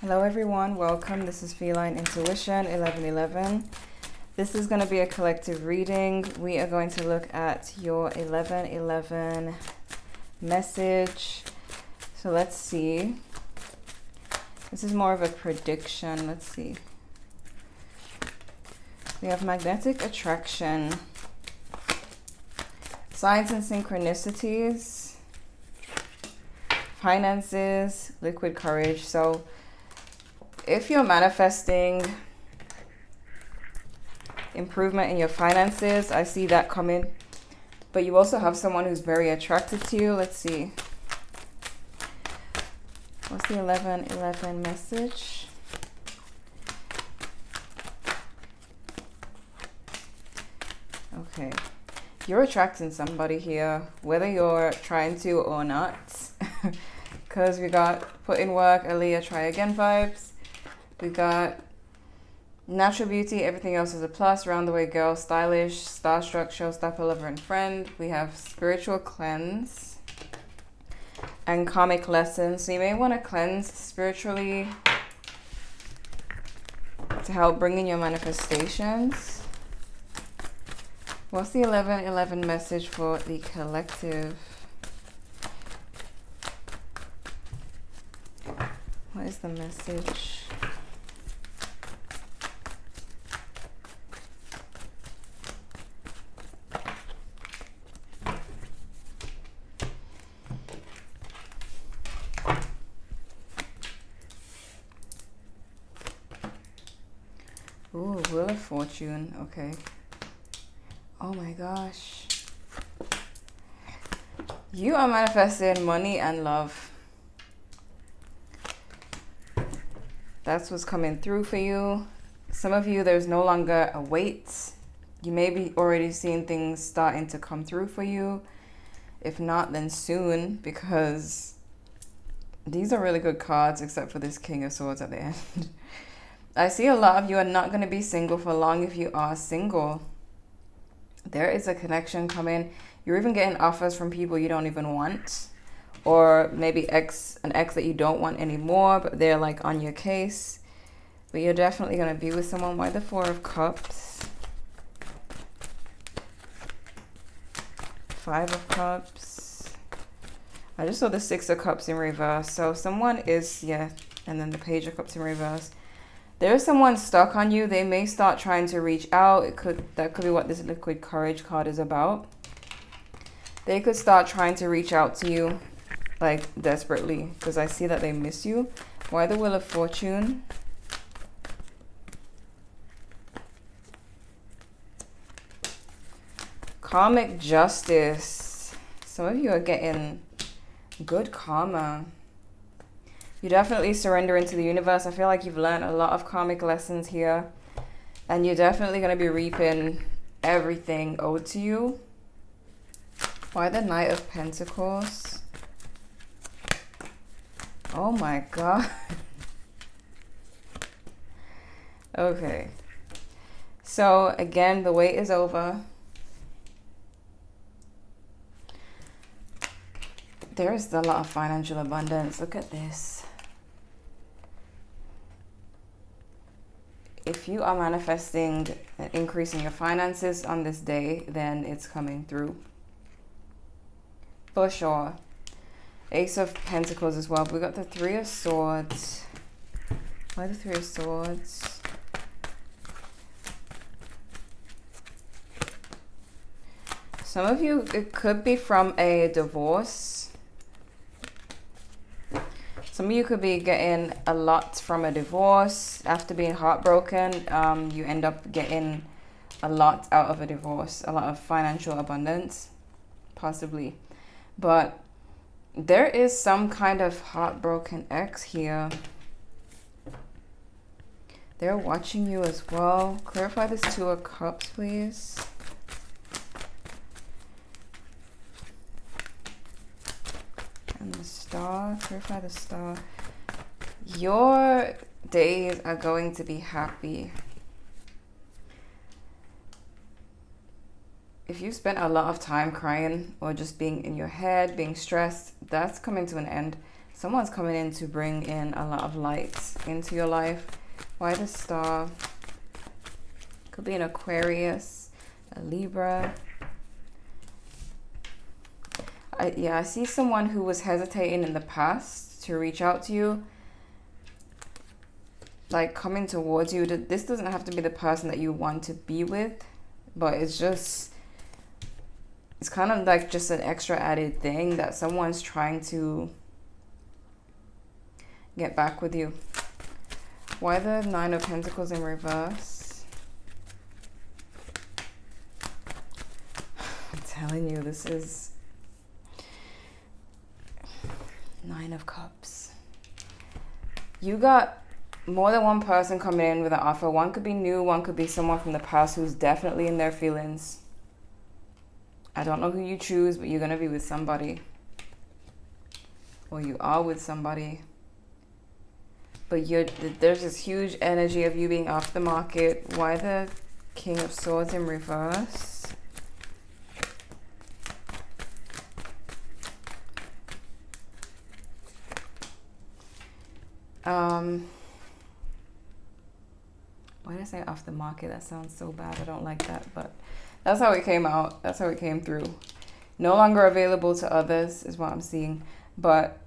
Hello, everyone. Welcome. This is Feline Intuition 1111. This is going to be a collective reading. We are going to look at your 1111 message. So let's see. This is more of a prediction. Let's see. We have magnetic attraction, signs and synchronicities, finances, liquid courage. So if you're manifesting improvement in your finances, I see that coming. But you also have someone who's very attracted to you. Let's see. What's the 1111 message? Okay. You're attracting somebody here, whether you're trying to or not. Because we got put in work, Aaliyah, try again vibes. We got natural beauty, everything else is a plus. Round the way girl, stylish, starstruck, showstopper, lover, and friend. We have spiritual cleanse and karmic lessons. So you may want to cleanse spiritually to help bring in your manifestations. What's the 1111 message for the collective? What is the message? Fortune. Okay. Oh my gosh. You are manifesting money and love. That's what's coming through for you. Some of you, there's no longer a wait. You may be already seeing things starting to come through for you. If not, then soon, because these are really good cards, except for this King of Swords at the end. I see a lot of you are not going to be single for long if you are single. There is a connection coming. You're even getting offers from people you don't even want. Or maybe ex an ex that you don't want anymore, but they're like on your case. But you're definitely going to be with someone. Why the Four of Cups? Five of Cups. I just saw the Six of Cups in reverse. So someone is, yeah, and then the Page of Cups in reverse there's someone stuck on you. They may start trying to reach out. It could that could be what this liquid courage card is about. They could start trying to reach out to you like desperately because i see that they miss you. Why the wheel of fortune? Karmic justice. Some of you are getting good karma you definitely surrender into the universe. I feel like you've learned a lot of karmic lessons here. And you're definitely going to be reaping everything owed to you. Why the Knight of Pentacles? Oh my god. okay. So again, the wait is over. There is a lot of financial abundance. Look at this. If you are manifesting an increase in your finances on this day, then it's coming through. For sure. Ace of Pentacles as well. We got the Three of Swords. Why the Three of Swords? Some of you, it could be from a divorce some of you could be getting a lot from a divorce. After being heartbroken, um, you end up getting a lot out of a divorce, a lot of financial abundance, possibly. But there is some kind of heartbroken ex here. They're watching you as well. Clarify this Two of Cups, please. And the star, clarify the star. Your days are going to be happy. If you spent a lot of time crying or just being in your head, being stressed, that's coming to an end. Someone's coming in to bring in a lot of light into your life. Why the star? Could be an Aquarius, a Libra. I, yeah, I see someone who was hesitating in the past to reach out to you. Like coming towards you. This doesn't have to be the person that you want to be with, but it's just, it's kind of like just an extra added thing that someone's trying to get back with you. Why the Nine of Pentacles in reverse? I'm telling you, this is Nine of Cups. You got more than one person coming in with an offer. One could be new, one could be someone from the past who's definitely in their feelings. I don't know who you choose, but you're going to be with somebody. Or you are with somebody. But you're, there's this huge energy of you being off the market. Why the King of Swords in reverse? Um, why did I say off the market? That sounds so bad. I don't like that, but that's how it came out. That's how it came through. No longer available to others is what I'm seeing. But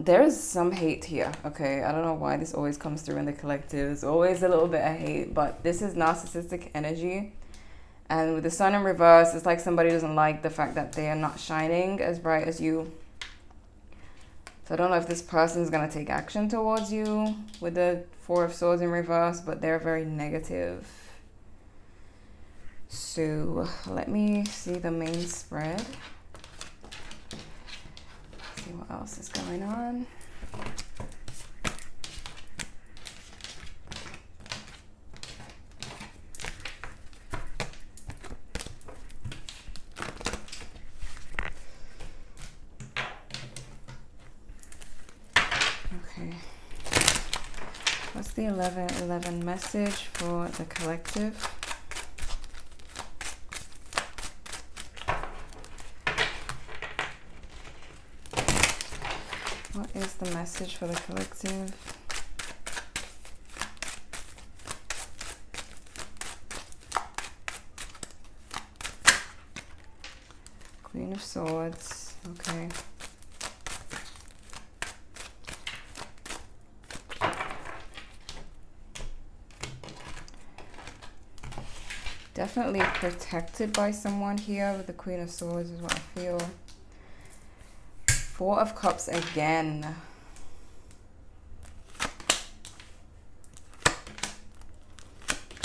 there's some hate here, okay? I don't know why this always comes through in the collective. It's always a little bit of hate, but this is narcissistic energy. And with the sun in reverse, it's like somebody doesn't like the fact that they are not shining as bright as you. So I don't know if this person is going to take action towards you with the Four of Swords in reverse, but they're very negative. So let me see the main spread. See what else is going on. The 11 11 message for the collective? What is the message for the collective? Queen of Swords, okay. Definitely protected by someone here with the Queen of Swords is what I feel. Four of Cups again.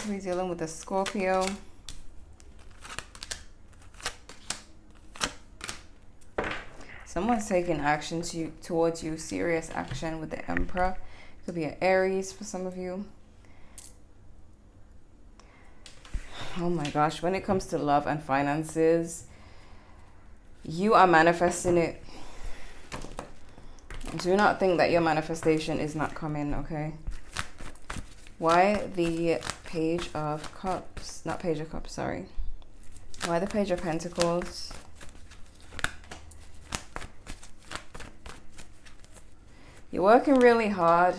We're dealing with a Scorpio. Someone's taking action to, towards you, serious action with the Emperor. It could be an Aries for some of you. Oh my gosh, when it comes to love and finances, you are manifesting it. Do not think that your manifestation is not coming, okay? Why the Page of Cups? Not Page of Cups, sorry. Why the Page of Pentacles? You're working really hard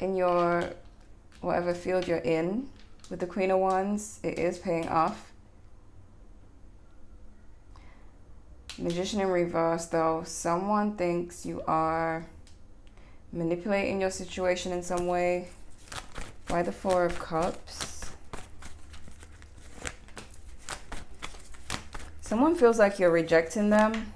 in your whatever field you're in with the Queen of Wands, it is paying off. Magician in reverse, though, someone thinks you are manipulating your situation in some way. by the Four of Cups? Someone feels like you're rejecting them.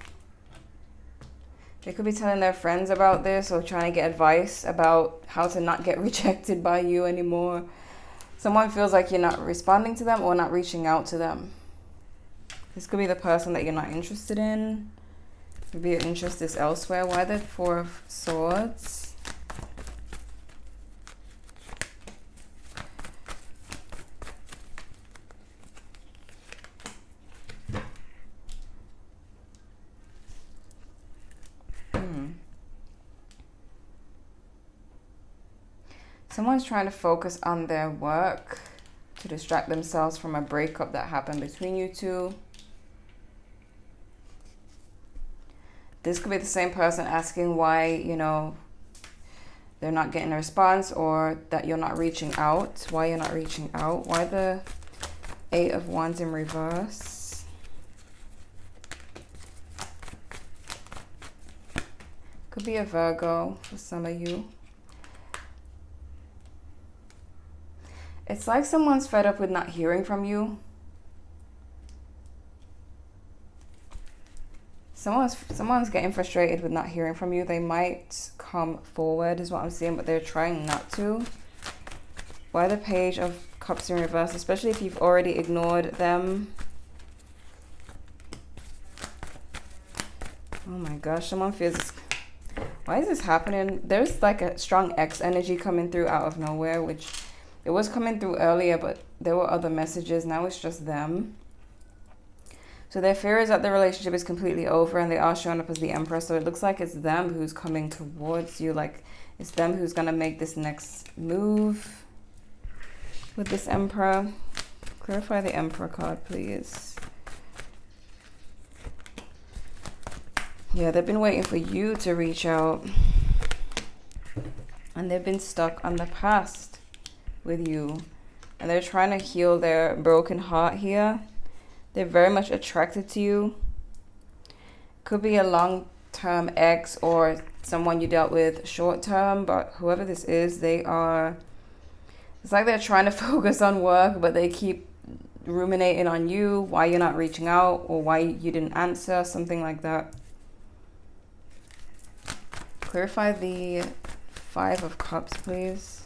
They could be telling their friends about this or trying to get advice about how to not get rejected by you anymore. Someone feels like you're not responding to them or not reaching out to them. This could be the person that you're not interested in. Maybe your interest is elsewhere. Why the Four of Swords? Someone's trying to focus on their work to distract themselves from a breakup that happened between you two. this could be the same person asking why, you know, they're not getting a response or that you're not reaching out. Why you're not reaching out. Why the Eight of Wands in reverse. Could be a Virgo for some of you. It's like someone's fed up with not hearing from you. Someone's someone's getting frustrated with not hearing from you. They might come forward is what I'm seeing, but they're trying not to. Why the page of cups in reverse, especially if you've already ignored them. Oh my gosh, someone feels why is this happening? There's like a strong X energy coming through out of nowhere, which it was coming through earlier, but there were other messages. Now it's just them. So their fear is that the relationship is completely over and they are showing up as the Emperor. So it looks like it's them who's coming towards you. Like it's them who's going to make this next move with this Emperor. Clarify the Emperor card, please. Yeah, they've been waiting for you to reach out. And they've been stuck on the past with you and they're trying to heal their broken heart here. They're very much attracted to you. Could be a long term ex or someone you dealt with short term, but whoever this is, they are. It's like they're trying to focus on work, but they keep ruminating on you, why you're not reaching out, or why you didn't answer, something like that. Clarify the Five of Cups, please.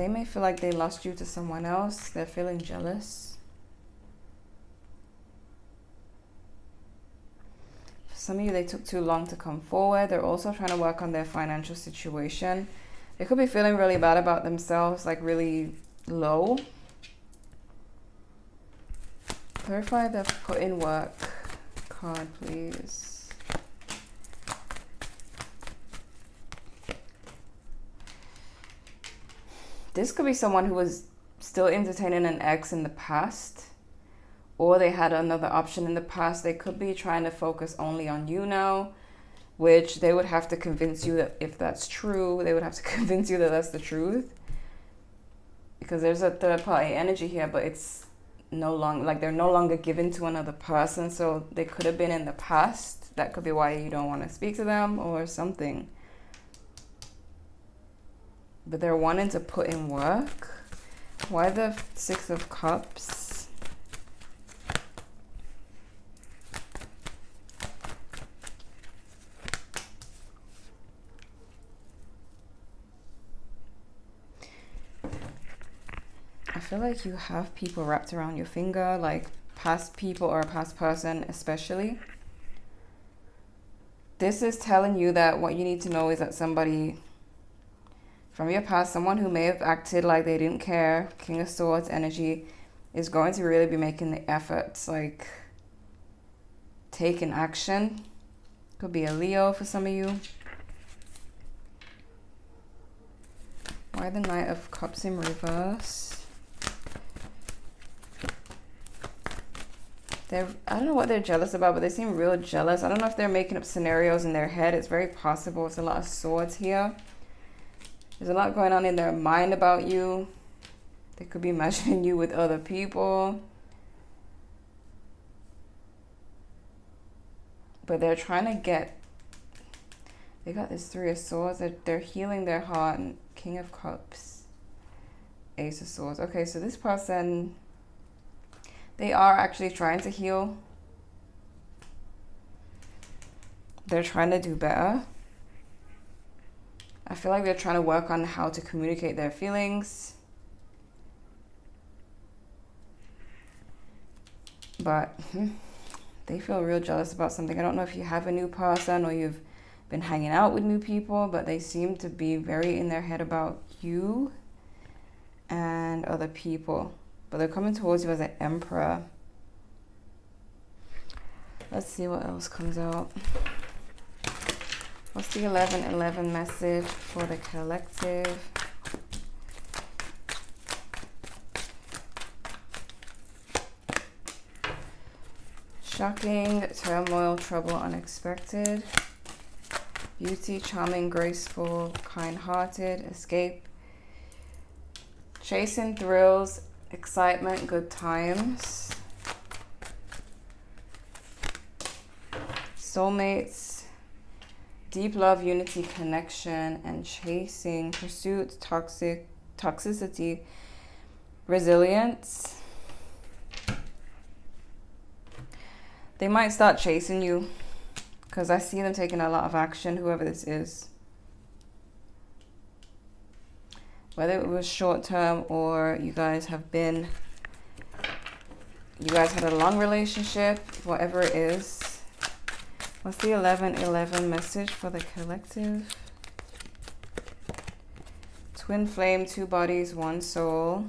They may feel like they lost you to someone else. They're feeling jealous. For some of you, they took too long to come forward. They're also trying to work on their financial situation. They could be feeling really bad about themselves, like really low. Clarify the put in work card, please. This could be someone who was still entertaining an ex in the past or they had another option in the past. They could be trying to focus only on you now which they would have to convince you that if that's true they would have to convince you that that's the truth. Because there's a third party energy here but it's no longer like they're no longer given to another person so they could have been in the past. That could be why you don't want to speak to them or something but they're wanting to put in work. Why the Six of Cups? I feel like you have people wrapped around your finger, like past people or a past person especially. This is telling you that what you need to know is that somebody from your past, someone who may have acted like they didn't care, King of Swords energy, is going to really be making the efforts, like taking action. Could be a Leo for some of you. Why the Knight of Cups in reverse? They're, I don't know what they're jealous about, but they seem real jealous. I don't know if they're making up scenarios in their head. It's very possible. It's a lot of swords here. There's a lot going on in their mind about you. They could be imagining you with other people. But they're trying to get. They got this Three of Swords. They're, they're healing their heart. And King of Cups. Ace of Swords. Okay, so this person. They are actually trying to heal. They're trying to do better. I feel like they're trying to work on how to communicate their feelings. But hmm, they feel real jealous about something. I don't know if you have a new person or you've been hanging out with new people, but they seem to be very in their head about you and other people. But they're coming towards you as an emperor. Let's see what else comes out. What's the 11 11 message for the collective? Shocking, turmoil, trouble, unexpected. Beauty, charming, graceful, kind hearted, escape. Chasing thrills, excitement, good times. Soulmates, deep love, unity, connection, and chasing, pursuit, toxic, toxicity, resilience They might start chasing you because I see them taking a lot of action, whoever this is. Whether it was short term or you guys have been, you guys had a long relationship, whatever it is. What's the 1111 message for the collective? Twin flame, two bodies, one soul.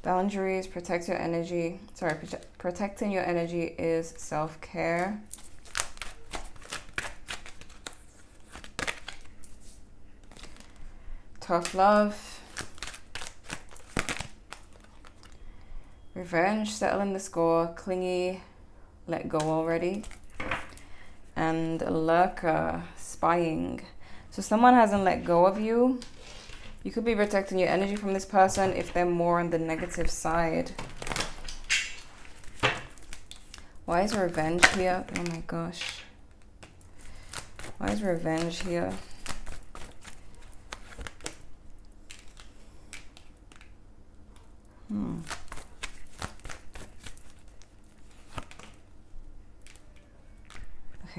Boundaries, protect your energy. Sorry, prote protecting your energy is self care. Tough love. Revenge, settling the score. Clingy, let go already. And lurker, spying. So someone hasn't let go of you you could be protecting your energy from this person if they're more on the negative side. Why is revenge here? Oh my gosh. Why is revenge here? Hmm.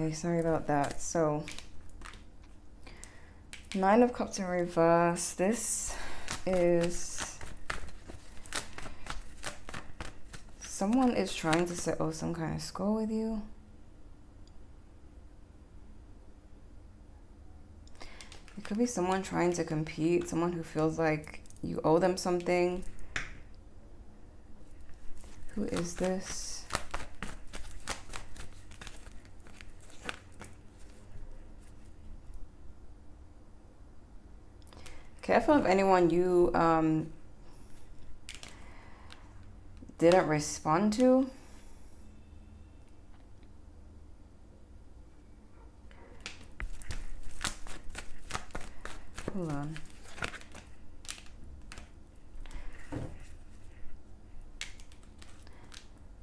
Okay, sorry about that. So, Nine of Cups in reverse. This is someone is trying to settle some kind of score with you. It could be someone trying to compete, someone who feels like you owe them something. Who is this? Careful of anyone you um, didn't respond to. Hold on.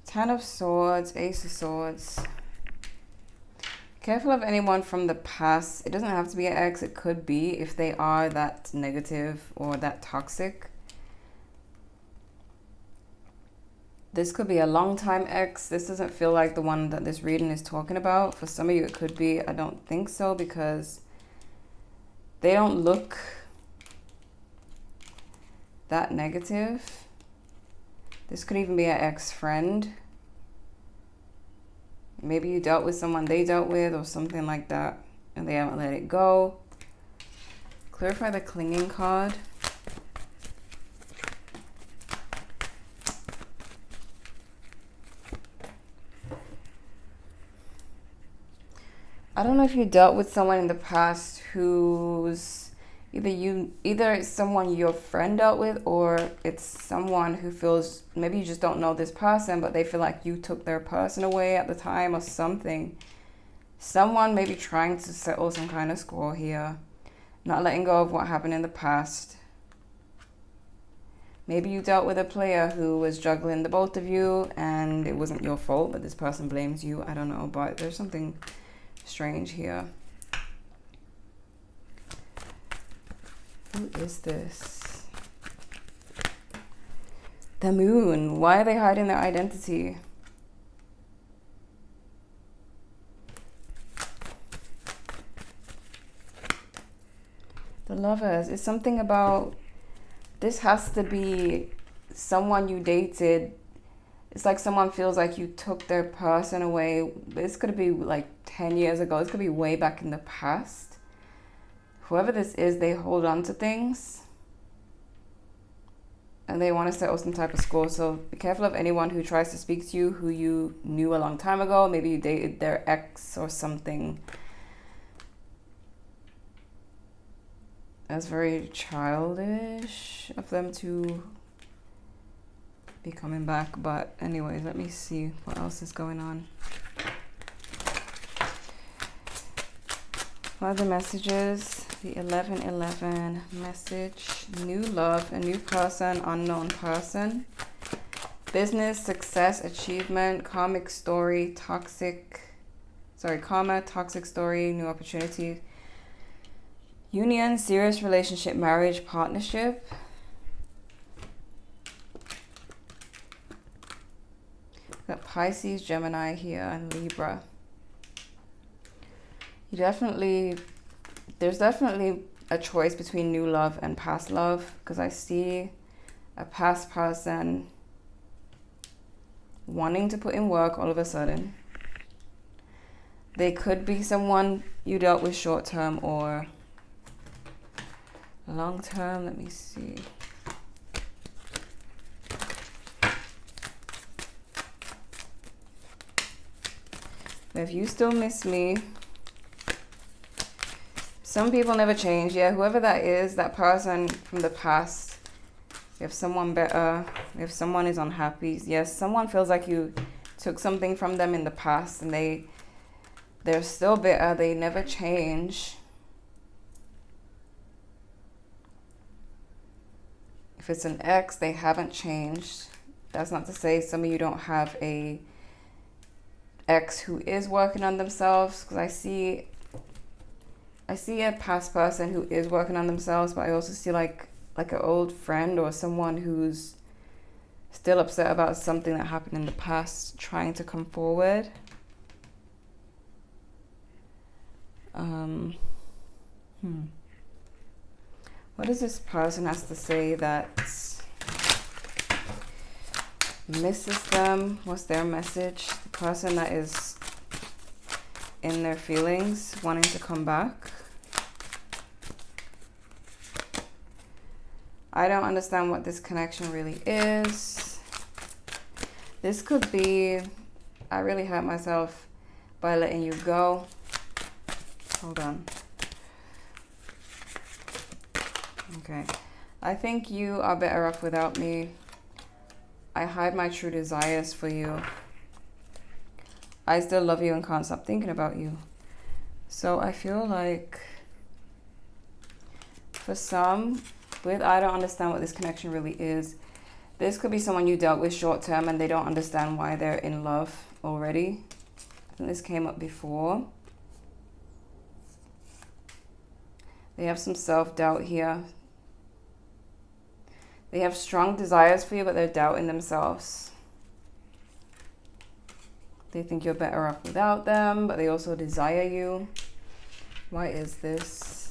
Ten of Swords, Ace of Swords. Careful of anyone from the past. It doesn't have to be an ex. It could be if they are that negative or that toxic. This could be a long time ex. This doesn't feel like the one that this reading is talking about. For some of you, it could be. I don't think so because they don't look that negative. This could even be an ex-friend Maybe you dealt with someone they dealt with or something like that and they haven't let it go. Clarify the clinging card. I don't know if you dealt with someone in the past who's either you either it's someone your friend dealt with or it's someone who feels maybe you just don't know this person but they feel like you took their person away at the time or something. Someone maybe trying to settle some kind of score here. Not letting go of what happened in the past. Maybe you dealt with a player who was juggling the both of you and it wasn't your fault but this person blames you. I don't know but there's something strange here Who is this? The moon. Why are they hiding their identity? The lovers. It's something about this has to be someone you dated. It's like someone feels like you took their person away. This could be like 10 years ago. This could be way back in the past whoever this is, they hold on to things and they want to settle some type of score. So be careful of anyone who tries to speak to you who you knew a long time ago. Maybe you dated their ex or something. That's very childish of them to be coming back. But anyways, let me see what else is going on. Other messages, the 1111 message, new love, a new person, unknown person, business, success, achievement, karmic story, toxic, sorry, karma, toxic story, new opportunity, union, serious relationship, marriage, partnership. Got Pisces, Gemini here, and Libra. You definitely, there's definitely a choice between new love and past love because I see a past person wanting to put in work all of a sudden. They could be someone you dealt with short term or long term. Let me see. If you still miss me, some people never change. Yeah, whoever that is, that person from the past, if someone better, if someone is unhappy, yes, someone feels like you took something from them in the past and they they're still bitter, they never change. If it's an ex, they haven't changed. That's not to say some of you don't have a ex who is working on themselves because I see I see a past person who is working on themselves, but I also see like like an old friend or someone who's still upset about something that happened in the past trying to come forward. Um, hmm. What does this person has to say that misses them? What's their message? The person that is in their feelings, wanting to come back. I don't understand what this connection really is. This could be, I really hurt myself by letting you go. Hold on. Okay. I think you are better off without me. I hide my true desires for you. I still love you and can't stop thinking about you. So I feel like for some, with I don't understand what this connection really is. This could be someone you dealt with short term and they don't understand why they're in love already. I think this came up before. They have some self doubt here. They have strong desires for you, but they're doubting themselves. They think you're better off without them, but they also desire you. Why is this?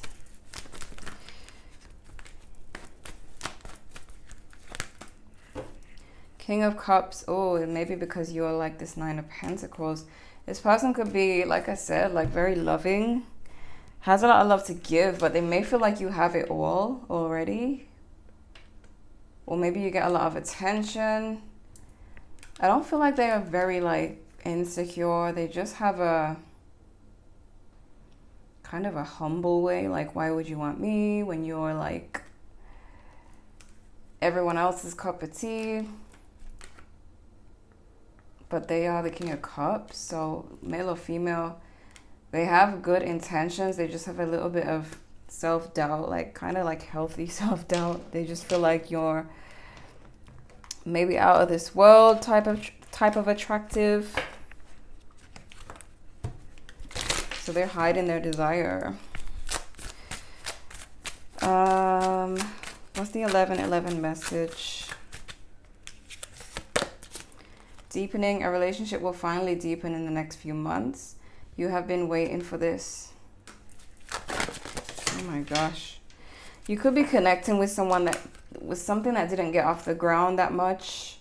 King of Cups. Oh, maybe because you're like this Nine of Pentacles. This person could be, like I said, like very loving. Has a lot of love to give, but they may feel like you have it all already. Or maybe you get a lot of attention. I don't feel like they are very like insecure. They just have a kind of a humble way. Like, why would you want me when you're like everyone else's cup of tea? But they are the King of Cups. So, male or female, they have good intentions. They just have a little bit of self doubt, like kind of like healthy self doubt. They just feel like you're maybe out of this world type of type of attractive So they're hiding their desire. Um, what's the 1111 message? Deepening. A relationship will finally deepen in the next few months. You have been waiting for this. Oh my gosh. You could be connecting with someone that was something that didn't get off the ground that much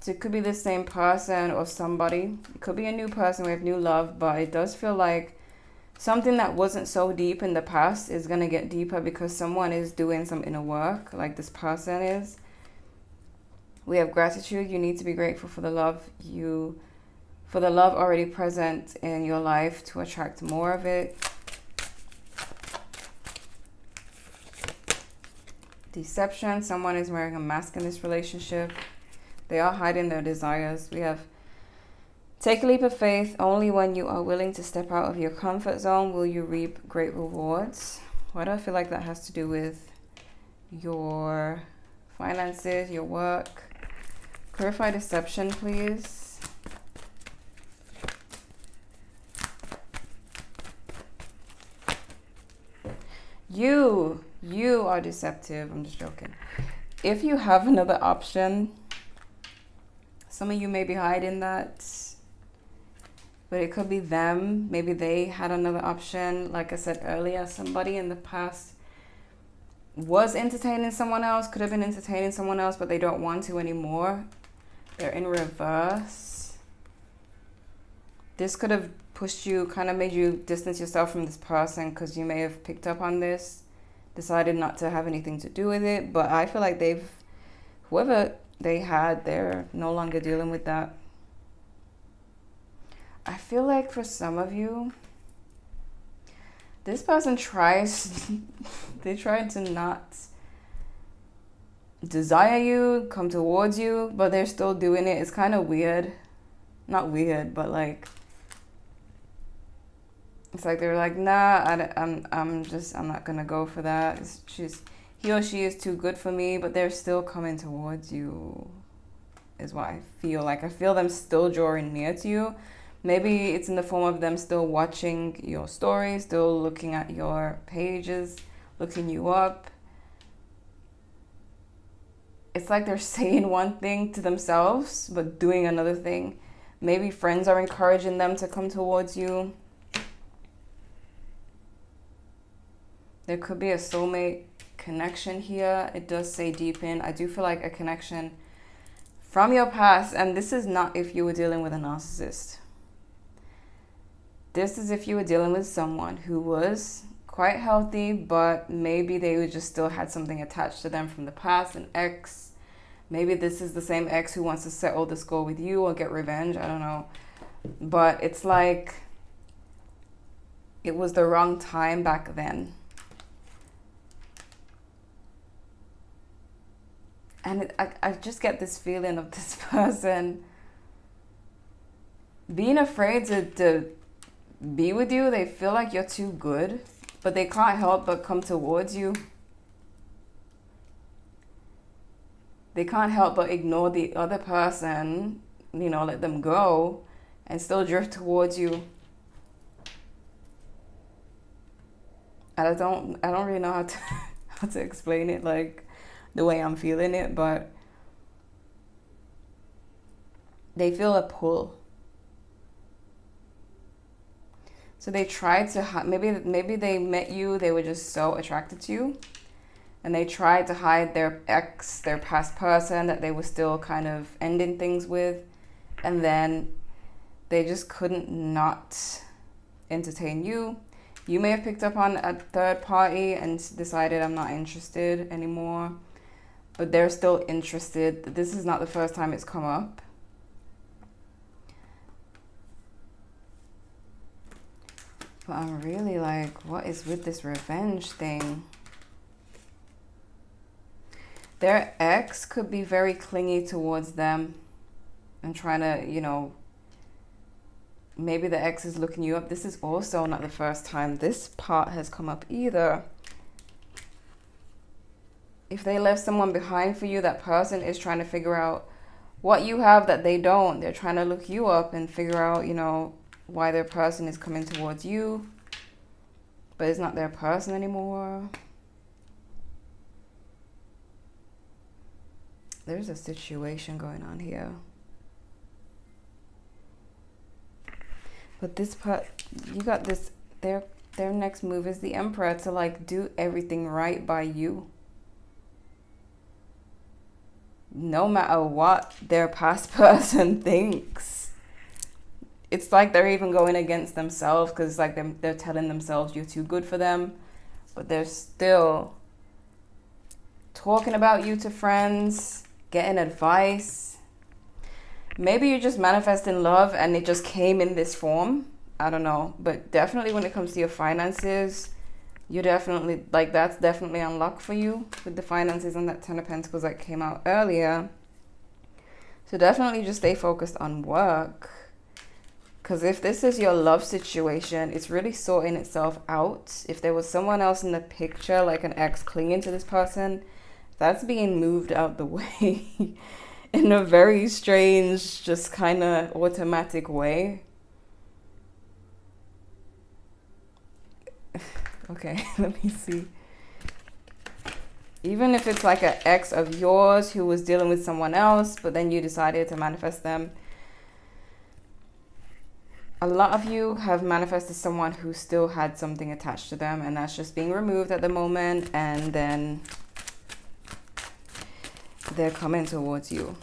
so it could be the same person or somebody. It could be a new person with new love, but it does feel like something that wasn't so deep in the past is going to get deeper because someone is doing some inner work, like this person is. We have gratitude. You need to be grateful for the love you for the love already present in your life to attract more of it. deception. Someone is wearing a mask in this relationship. They are hiding their desires. We have take a leap of faith. Only when you are willing to step out of your comfort zone will you reap great rewards. Why do I feel like that has to do with your finances, your work? Clarify deception, please. You, you are deceptive. I'm just joking. If you have another option, some of you may be hiding that, but it could be them. Maybe they had another option. Like I said earlier, somebody in the past was entertaining someone else, could have been entertaining someone else, but they don't want to anymore. They're in reverse. This could have pushed you, kind of made you distance yourself from this person because you may have picked up on this, decided not to have anything to do with it. But I feel like they've, whoever they had, they're no longer dealing with that. I feel like for some of you, this person tries, they try to not desire you, come towards you, but they're still doing it. It's kind of weird. Not weird, but like, it's like they're like, nah, I, I'm, I'm just, I'm not gonna go for that. It's, she's, he or she is too good for me, but they're still coming towards you, is what I feel. Like, I feel them still drawing near to you Maybe it's in the form of them still watching your stories, still looking at your pages, looking you up. It's like they're saying one thing to themselves, but doing another thing. Maybe friends are encouraging them to come towards you. There could be a soulmate connection here. It does say deep in. I do feel like a connection from your past, and this is not if you were dealing with a narcissist. This is if you were dealing with someone who was quite healthy, but maybe they just still had something attached to them from the past, an ex. Maybe this is the same ex who wants to settle the score with you or get revenge. I don't know. But it's like it was the wrong time back then. And it, I, I just get this feeling of this person being afraid to, to be with you, they feel like you're too good, but they can't help but come towards you. They can't help but ignore the other person, you know, let them go and still drift towards you. And I don't I don't really know how to how to explain it like the way I'm feeling it, but they feel a pull So they tried to maybe maybe they met you. They were just so attracted to you, and they tried to hide their ex, their past person that they were still kind of ending things with, and then they just couldn't not entertain you. You may have picked up on a third party and decided I'm not interested anymore, but they're still interested. This is not the first time it's come up. But I'm really like, what is with this revenge thing? Their ex could be very clingy towards them and trying to, you know, maybe the ex is looking you up. This is also not the first time this part has come up either. If they left someone behind for you, that person is trying to figure out what you have that they don't. They're trying to look you up and figure out, you know, why their person is coming towards you, but it's not their person anymore. There's a situation going on here. But this part, you got this, their, their next move is the Emperor to like do everything right by you. No matter what their past person thinks it's like they're even going against themselves because like they're, they're telling themselves you're too good for them, but they're still talking about you to friends, getting advice. Maybe you're just manifesting love and it just came in this form. I don't know. But definitely when it comes to your finances, you definitely like that's definitely unlocked for you with the finances and that ten of pentacles that came out earlier so definitely just stay focused on work because if this is your love situation it's really sorting itself out if there was someone else in the picture like an ex clinging to this person that's being moved out the way in a very strange just kind of automatic way Okay, let me see. Even if it's like an ex of yours who was dealing with someone else, but then you decided to manifest them. A lot of you have manifested someone who still had something attached to them, and that's just being removed at the moment, and then they're coming towards you.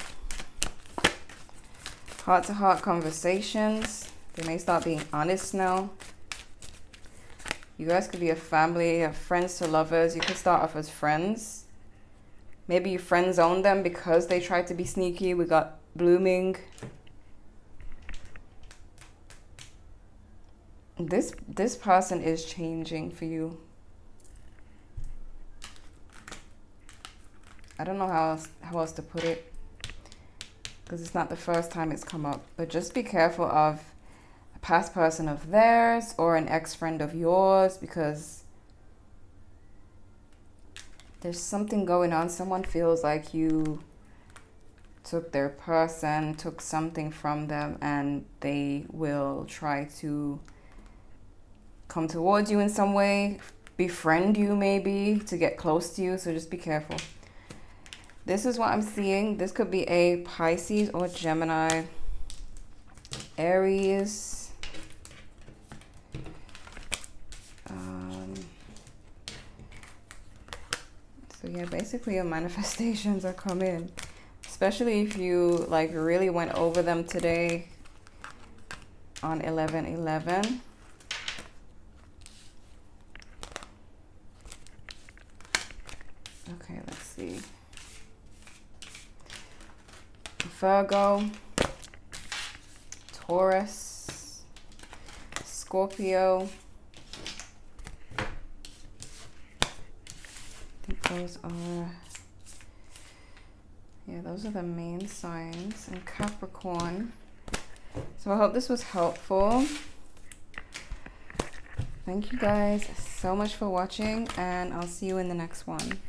Heart to heart conversations. They may start being honest now. You guys could be a family, a friends to lovers. You could start off as friends. Maybe you friend zone them because they tried to be sneaky. We got blooming. This this person is changing for you. I don't know how else, how else to put it because it's not the first time it's come up. But just be careful of a past person of theirs or an ex friend of yours because there's something going on. Someone feels like you took their person, took something from them, and they will try to come towards you in some way, befriend you maybe to get close to you. So just be careful. This is what I'm seeing. This could be a Pisces or Gemini, Aries. Um, so yeah, basically your manifestations are coming. Especially if you like really went over them today on 11 11. Okay, let's see. Virgo, Taurus, Scorpio, I think those are yeah those are the main signs. And Capricorn. So I hope this was helpful. Thank you guys so much for watching and I'll see you in the next one